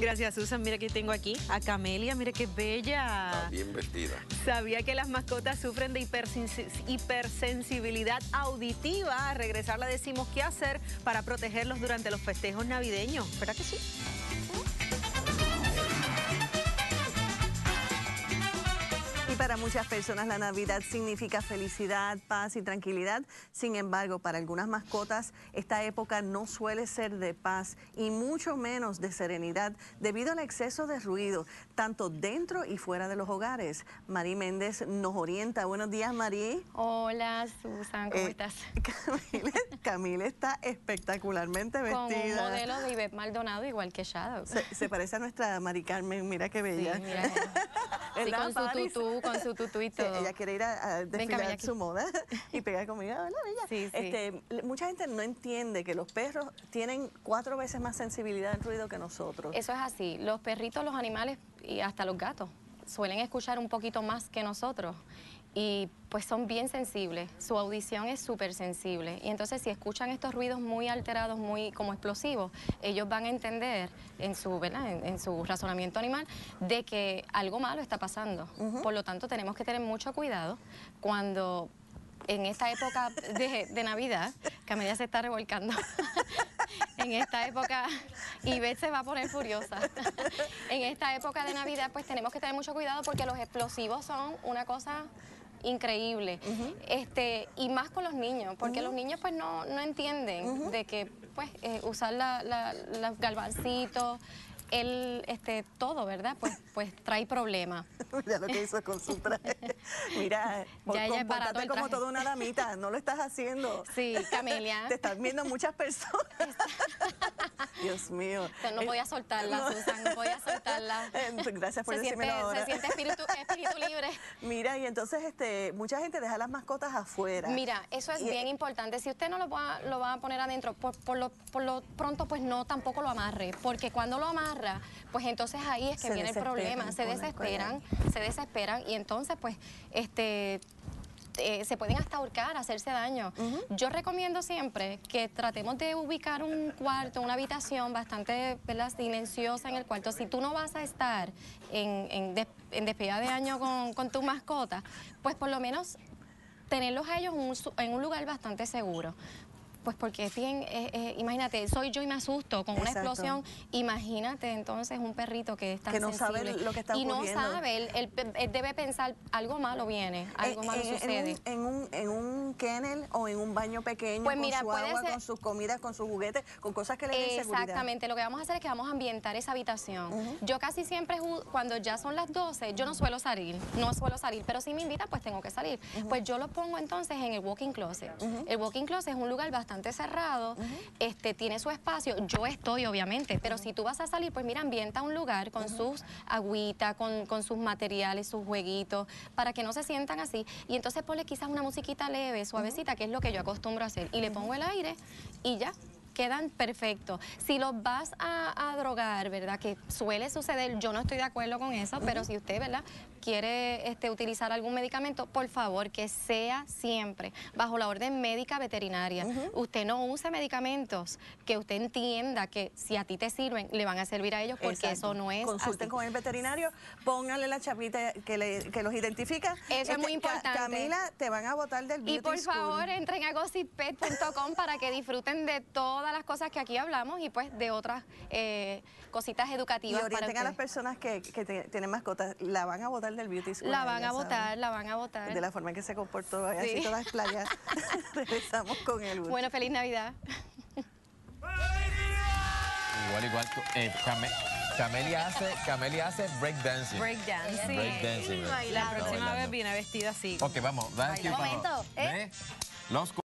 Gracias, Susan. Mira que tengo aquí a Camelia. Mira qué bella. Está bien vestida. Sabía que las mascotas sufren de hipersensibilidad auditiva. A regresar la decimos qué hacer para protegerlos durante los festejos navideños. ¿Verdad que sí? Para muchas personas la Navidad significa felicidad, paz y tranquilidad. Sin embargo, para algunas mascotas esta época no suele ser de paz y mucho menos de serenidad debido al exceso de ruido, tanto dentro y fuera de los hogares. Marí Méndez nos orienta. Buenos días, Marí. Hola, Susan, ¿cómo eh, estás? Camila, está espectacularmente vestida. Con un modelo de Ivette Maldonado igual que Shadow. Se, parece a nuestra Mari Carmen, mira qué bella. Sí, mira, sí, con su tutú, con su tutú y todo. ella quiere ir a, desfilar su moda y pegar conmigo. Hola, bella. Sí, este, mucha gente no entiende que los perros tienen cuatro veces más sensibilidad al ruido que nosotros. Eso es así. Los perritos, los animales y hasta los gatos suelen escuchar un poquito más que nosotros y pues son bien sensibles, su audición es súper sensible y entonces si escuchan estos ruidos muy alterados, muy como explosivos, ellos van a entender en su, En, su razonamiento animal de que algo malo está pasando. Por lo tanto tenemos que tener mucho cuidado cuando en esta época de, de Navidad, Camelia se está revolcando, en esta época, y Beth se va a poner furiosa, en esta época de Navidad pues tenemos que tener mucho cuidado porque los explosivos son una cosa increíble. este Y más con los niños, porque los niños pues no, no entienden de que pues eh, usar la, la, los galvancitos, el, este, todo, ¿verdad? Pues, pues trae problemas. Mira lo que hizo con su traje. Mira, ya comportate como toda una damita, no lo estás haciendo. Sí, Camelia. Te están viendo muchas personas. Dios mío. No voy a soltarla, Susan, no voy a soltarla. Gracias por decirme Se siente espíritu, espíritu, libre. Mira, y entonces este, mucha gente deja las mascotas afuera. Mira, eso es bien importante. Si usted no lo va, lo va a poner adentro, por, por, lo, por lo pronto, pues no, tampoco lo amarre. Porque cuando lo amarra, pues entonces ahí es que viene el problema. Se desesperan, se desesperan y entonces pues este eh, se pueden hasta ahorcar, hacerse daño. Yo recomiendo siempre que tratemos de ubicar un cuarto, una habitación bastante silenciosa en el cuarto. Si tú no vas a estar en, en, despedida de año con, tu mascota, pues por lo menos tenerlos a ellos en un lugar bastante seguro. Pues porque es bien, eh, eh, imagínate, soy yo y me asusto con una explosión. Imagínate entonces un perrito que está Que no sabe lo que está ocurriendo. Y no sabe, él, debe pensar, algo malo viene, algo malo sucede. En un, en, un, kennel o en un baño pequeño pues con su agua, con sus comidas, con sus juguetes, con cosas que le den seguridad. Exactamente, lo que vamos a hacer es que vamos a ambientar esa habitación. Yo casi siempre, cuando ya son las 12, yo no suelo salir, no suelo salir, pero si me invitan, pues tengo que salir. Pues yo lo pongo entonces en el walking closet. El walking closet es un lugar bastante cerrado, este, tiene su espacio, yo estoy obviamente, pero si tú vas a salir, pues mira, ambienta un lugar con sus agüitas, con, con, sus materiales, sus jueguitos, para que no se sientan así. Y entonces ponle quizás una musiquita leve, suavecita, que es lo que yo acostumbro a hacer. Y le pongo el aire y ya, quedan perfectos. Si los vas a, drogar, ¿verdad? Que suele suceder, yo no estoy de acuerdo con eso, pero si usted, ¿verdad? Quiere este, utilizar algún medicamento, por favor, que sea siempre bajo la orden médica veterinaria. Usted no use medicamentos que usted entienda que si a ti te sirven, le van a servir a ellos, porque eso no es Consulten con el veterinario, pónganle la chapita que, los identifica. Eso es este, muy importante. Camila, te van a votar del beauty Y por favor, entren a gossipet.com para que disfruten de todas las cosas que aquí hablamos y pues de otras eh, cositas educativas. Y orienten a las personas que, tienen mascotas, la van a votar del beauty school. La van a votar, la van a votar. De la forma en que se comportó, así todas las playas. Regresamos con el Bueno, feliz Navidad. Igual, igual. Eh, Camelia hace, Camelia hace breakdancing. Breakdancing. Breakdancing. La próxima vez viene vestida así. Ok, vamos. un momento. ¿eh? Los